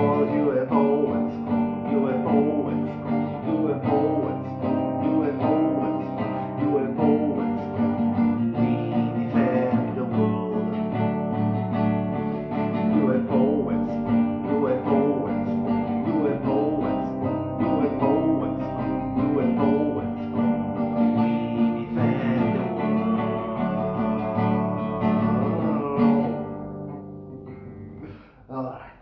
called UFO X-COM, UFO and. We defend the world. UFO X-COM, UFO and school, We defend the world. All right.